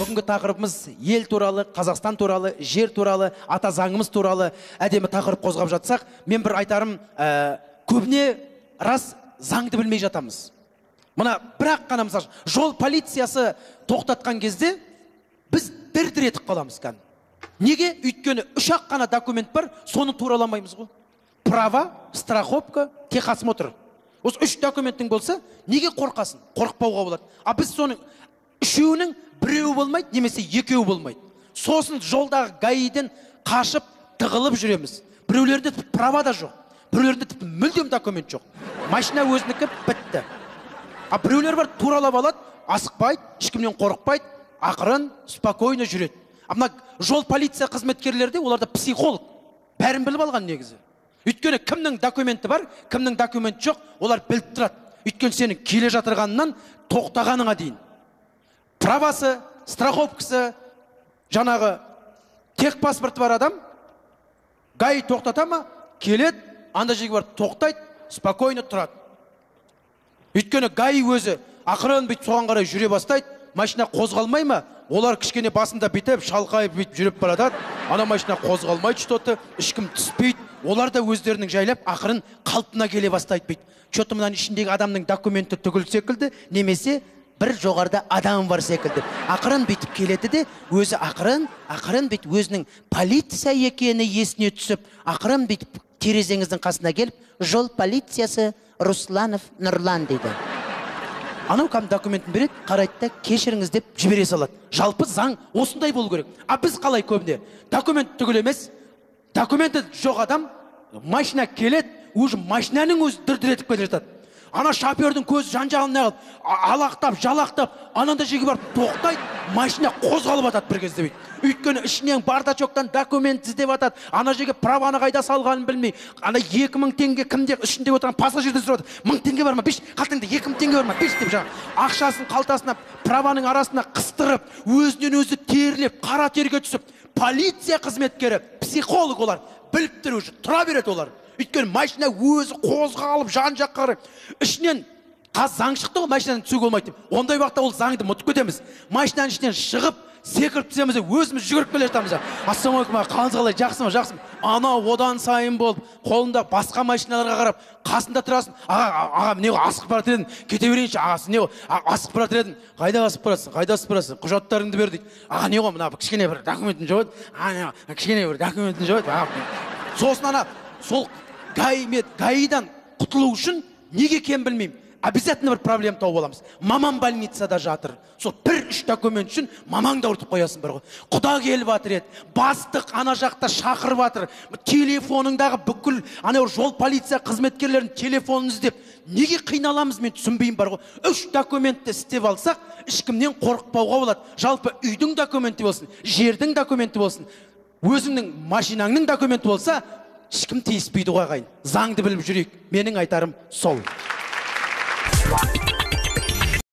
бүгінгі тақырыбымыз ел туралы қазақстан туралы жер туралы ата заңымыз туралы әдемі тақырып қозғап жатсақ мен бір айтарым ә, көбіне рас заңды білмей жатамыз. Мына бірақ қана мысалы жол полициясы тоқтатқан кезде біз дір дір етіп қаламыз кәдімгі. Неге? Өйткені үш ақ қана документ бар соны тураламаймыз ғой. Права страховка техосмотр. Осы үш документтің болса неге қорқасың? Қорықпауға болады. А біз соның үшеуінің біреуі болмайды немесе екеуі болмайды. Сосын жолдағы гаиден қашып тығылып жүреміз. Біреулерінде тіпті права да жоқ. Біреулерінде тіпті мүлдем документ жоқ. Машина өзінікі бітті. А біреулер бар туралап алады асықпайды ешкімнен қорықпайды ақырын спокойно жүреді. А мына жол полиция қызметкерлері де оларда психолог. Бәрін біліп алған негізі. Өйткені кімнің документі бар кімнің документі жоқ олар біліп тұрады. Өйткені сенің келе жатырғанынан тоқтағаныңа дейін. Правасы страховкасы жаңағы техпаспорты бар адам гаи тоқтата ма? Келеді анда жерге барып тоқтайды спокойно тұрады. Өйткені гаи өзі ақырын бүйтіп соған қарай жүре бастайды машина қозғалмай ма? Олар кішкене басында бүйтіп шалқайып бүйтіп жүріп бара жатады ана машина қозғалмайды что то ешкім түспейді. Олар да өздерінің жайлап ақырын қалпына келе бастайды бүйтіп. Че то мынаның ішіндегі адамның документі түгел секілді немесе бір жоғарыда адам бар секілді. Ақырын бүйтіп келеді де өзі ақырын ақырын бүйтіп өзінің полиция екені есіне түсіп ақырын бүйтіп терезеңіздің қасына келіп жол полициясы русланов нұрлан дейді. Анау кәдімгі документін береді қарайды да кешіріңіз деп жібере салады. Жалпы заң осындай болу керек. А біз қалай көбіне? Документ түгел емес документі жоқ адам машина келеді уже машинаның өзі дір етіп келе жатады. Ана шофердің көзі жан жағына қалып алақтап жалақтап анандай жерге барып тоқтайды машина қозғалып жатады бір кезде бүйтіп өйткені ішінен бардачоктан документ іздеп жатады ана жерге праваны қайда салғанын білмей ана екі мың теңге кімде ішінде отырған пассажирден сұрап жатыр мың теңге бар ма? Беш қалтаңда екі мың теңге бар ма? Беш деп жаңағы ақшасын қалтасына праваның арасына қыстырып өзінен өзі терлеп қара терге түсіп полиция қызметкері психолог олар біліп тұр уже тұра береді олар. Өйткені машина өзі қозғалып жан жаққа қарай ішінен қазір заң шықты ғой машинадан түсуге болмайды деп. Ондай уақытта ол заңды ұмытып кетеміз. Машинаның ішінен шығып секіріп түсеміз өзіміз жүгіріп келе жатамыз ассалаумағалейкум аға қалыңыз қалай? Жақсы ма жақсы анау одан сайын болып қолында басқа машиналарға қарап қасында тұрасың. Аға аға міне ғой асығып бара жатыр едім кете берейінші ағасы не ғой «А, асығып бара жатыр едім қайда асығып барасың? Қайда асығып барасың? Құжаттарыңды бер дейді. Аға не ғой мына кішкене бір документім жоқ еді кішкене бір документім жоқ еді «А, сосын ана сол гаи гаидан құтылу үшін неге екенін білмеймін. Обязательно бір проблема тауып аламыз. Мамам больницада жатыр. Сол бір үш документ үшін мамаңды ауыртып қоясың бар ғой. Құда келіп жатыр еді. Бастық ана жақта шақырып жатыр. Телефоныңдағы бүкіл анау жол полиция қызметкерлерінің телефонын іздеп неге қиналамыз мен түсінбеймін бар ғой. Үш документті істеп алсақ ешкімнен қорықпауға болады. Жалпы үйдің документі болсын жердің документі болсын өзіңнің машинаңның документі болса ешкім тиіспейді ғой ағайын. Заңды біліп жүрейік. Менің айтарым сол.